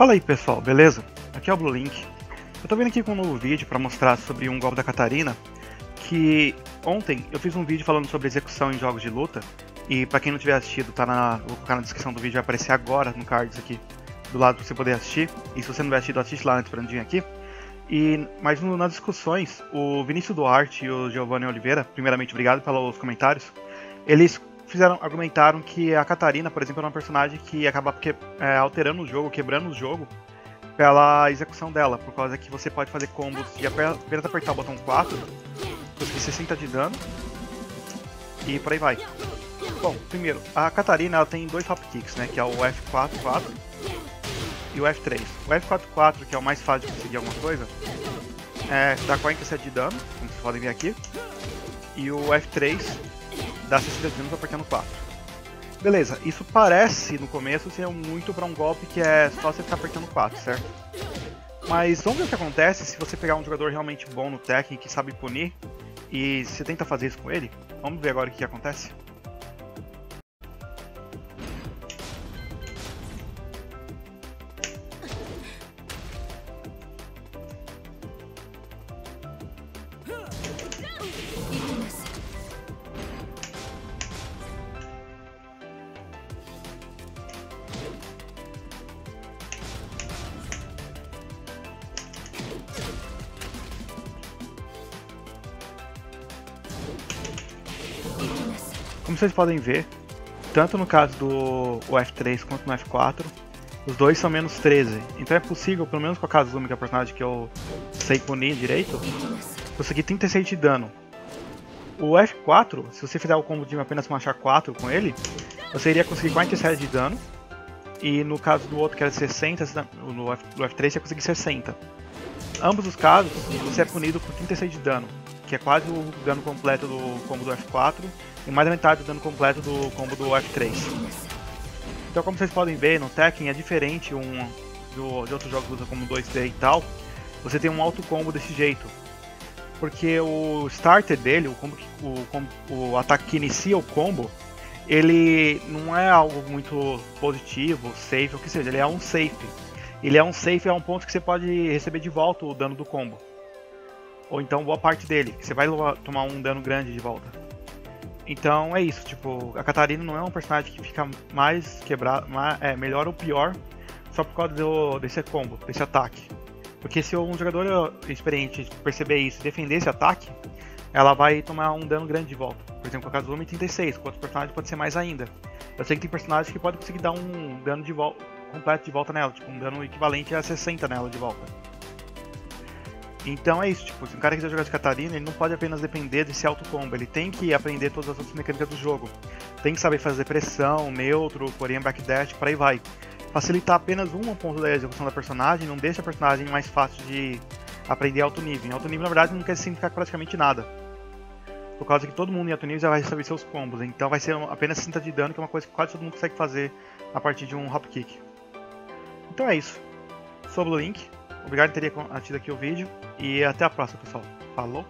Fala aí pessoal, beleza? Aqui é o Blue Link. Eu tô vindo aqui com um novo vídeo para mostrar sobre um golpe da Catarina que ontem eu fiz um vídeo falando sobre execução em jogos de luta e para quem não tiver assistido, tá na, vou colocar na descrição do vídeo, vai aparecer agora no cards aqui do lado para você poder assistir. E se você não tiver assistido, assiste lá pra vir aqui. E, mas no, nas discussões, o Vinícius Duarte e o Giovanni Oliveira, primeiramente obrigado pelos comentários, eles fizeram, argumentaram que a Catarina, por exemplo, é uma personagem que acaba que, é, alterando o jogo, quebrando o jogo pela execução dela, por causa que você pode fazer combos de apenas apertar o botão 4, conseguir 60 de dano e por aí vai. Bom, primeiro, a Catarina ela tem dois hop kicks, né, que é o F4 4 e o F3. O F4 que é o mais fácil de conseguir alguma coisa, é, dá 47 de dano, como vocês podem ver aqui, e o F3 dá 60 de dano apertando 4. Beleza, isso parece no começo ser muito para um golpe que é só você ficar apertando 4, certo? Mas vamos ver o que acontece se você pegar um jogador realmente bom no Tekken que sabe punir e você tenta fazer isso com ele. Vamos ver agora o que acontece. Como vocês podem ver, tanto no caso do F3 quanto no F4, os dois são menos 13. Então é possível, pelo menos com a Kazumi, que é a personagem que eu sei punir direito, conseguir 36 de dano. O F4, se você fizer o combo de apenas marchar 4 com ele, você iria conseguir 47 de dano. E no caso do outro, que era 60, no F3 você ia conseguir 60. Ambos os casos, você é punido por 36 de dano, que é quase o dano completo do combo do F4 e mais da metade do dano completo do combo do F3. Então como vocês podem ver, no Tekken é diferente um do, de outros jogos como 2D e tal, você tem um alto combo desse jeito. Porque o starter dele, o, combo, o, o ataque que inicia o combo, ele não é algo muito positivo, safe, o que seja, ele é um safe. Ele é um safe a um ponto que você pode receber de volta o dano do combo. Ou então boa parte dele, você vai tomar um dano grande de volta. Então é isso, tipo, a Catarina não é um personagem que fica mais quebrado, é melhor ou pior só por causa do, desse combo, desse ataque. Porque se um jogador experiente perceber isso e defender esse ataque, ela vai tomar um dano grande de volta. Por exemplo, com a Kazumi 36, com outros personagens pode ser mais ainda. Eu sei que tem personagens que podem conseguir dar um dano de volta completo de volta nela, tipo um dano equivalente a 60 nela de volta. Então é isso, tipo, se um cara quiser jogar de Catarina, ele não pode apenas depender desse auto combo, ele tem que aprender todas as outras mecânicas do jogo. Tem que saber fazer pressão, neutro, corean backdash, por aí vai. Facilitar apenas um ponto da execução da personagem não deixa a personagem mais fácil de aprender alto nível. Em alto nível, na verdade, não quer significar praticamente nada. Por causa que todo mundo em alto nível já vai saber seus combos, então vai ser apenas 60 de dano, que é uma coisa que quase todo mundo consegue fazer a partir de um hop kick. Então é isso. Sou o Blue Link, Obrigado por ter assistido aqui o vídeo e até a próxima, pessoal. Falou!